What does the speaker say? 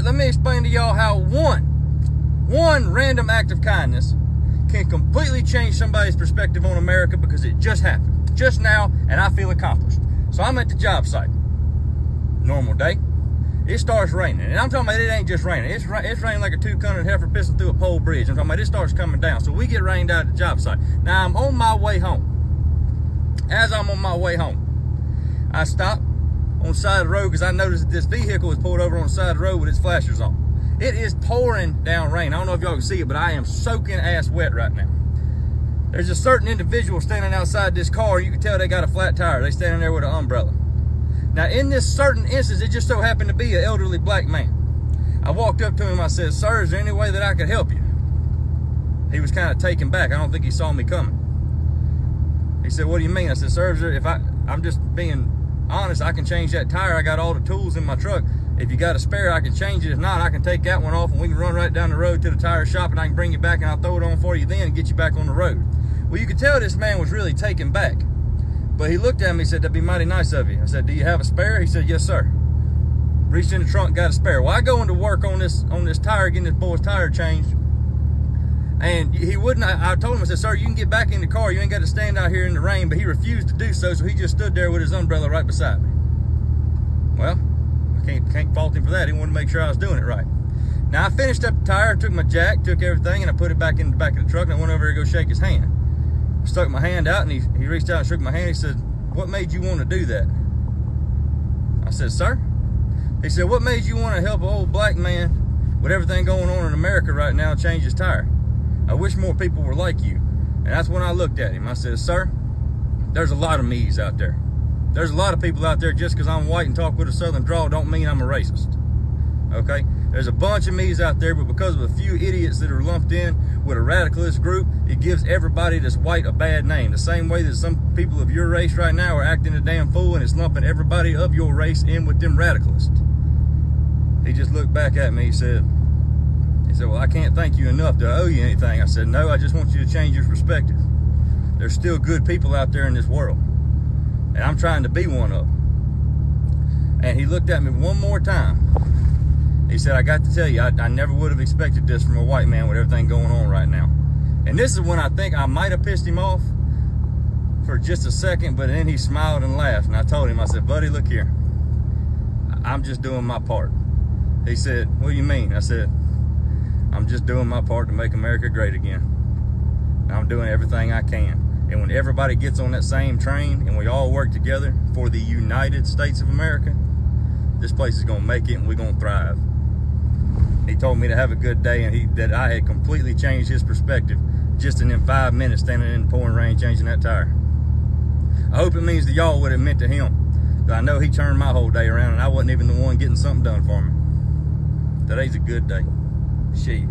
right, let me explain to y'all how one, one random act of kindness can completely change somebody's perspective on America because it just happened, just now, and I feel accomplished. So I'm at the job site. Normal day. It starts raining. And I'm talking about it ain't just raining. It's, it's raining like a two-cunted heifer pissing through a pole bridge. I'm talking about it starts coming down. So we get rained out at the job site. Now I'm on my way home. As I'm on my way home, I stop on side of the road because I noticed that this vehicle was pulled over on the side of the road with its flashers on. It is pouring down rain. I don't know if y'all can see it, but I am soaking ass wet right now. There's a certain individual standing outside this car. You can tell they got a flat tire. They standing there with an umbrella. Now, in this certain instance, it just so happened to be an elderly black man. I walked up to him. I said, sir, is there any way that I could help you? He was kind of taken back. I don't think he saw me coming. He said, what do you mean? I said, sir, if I, I'm just being honest, I can change that tire. I got all the tools in my truck. If you got a spare, I can change it. If not, I can take that one off and we can run right down the road to the tire shop and I can bring you back and I'll throw it on for you then and get you back on the road. Well, you could tell this man was really taken back. But he looked at me and said, that'd be mighty nice of you. I said, do you have a spare? He said, yes, sir. Reached in the trunk, got a spare. Well, I go into work on this on this tire, getting this boy's tire changed. And he wouldn't, I, I told him, I said, sir, you can get back in the car. You ain't got to stand out here in the rain. But he refused to do so, so he just stood there with his umbrella right beside me. Well, I can't, can't fault him for that. He wanted to make sure I was doing it right. Now, I finished up the tire, took my jack, took everything, and I put it back in the back of the truck, and I went over to go shake his hand stuck my hand out and he, he reached out and shook my hand. He said, what made you want to do that? I said, sir? He said, what made you want to help an old black man with everything going on in America right now change his tire? I wish more people were like you. And that's when I looked at him. I said, sir, there's a lot of me's out there. There's a lot of people out there just because I'm white and talk with a southern drawl don't mean I'm a racist. Okay? There's a bunch of me's out there, but because of a few idiots that are lumped in with a radicalist group, it gives everybody that's white a bad name. The same way that some people of your race right now are acting a damn fool and it's lumping everybody of your race in with them radicalists. He just looked back at me, he said, he said, well, I can't thank you enough to owe you anything. I said, no, I just want you to change your perspective. There's still good people out there in this world. And I'm trying to be one of them. And he looked at me one more time he said, I got to tell you, I, I never would have expected this from a white man with everything going on right now. And this is when I think I might have pissed him off for just a second, but then he smiled and laughed. And I told him, I said, buddy, look here. I'm just doing my part. He said, what do you mean? I said, I'm just doing my part to make America great again. I'm doing everything I can. And when everybody gets on that same train and we all work together for the United States of America, this place is gonna make it and we're gonna thrive. He told me to have a good day and he that I had completely changed his perspective just in them five minutes standing in the pouring rain changing that tire. I hope it means to y'all what it meant to him. I know he turned my whole day around and I wasn't even the one getting something done for me. Today's a good day. şey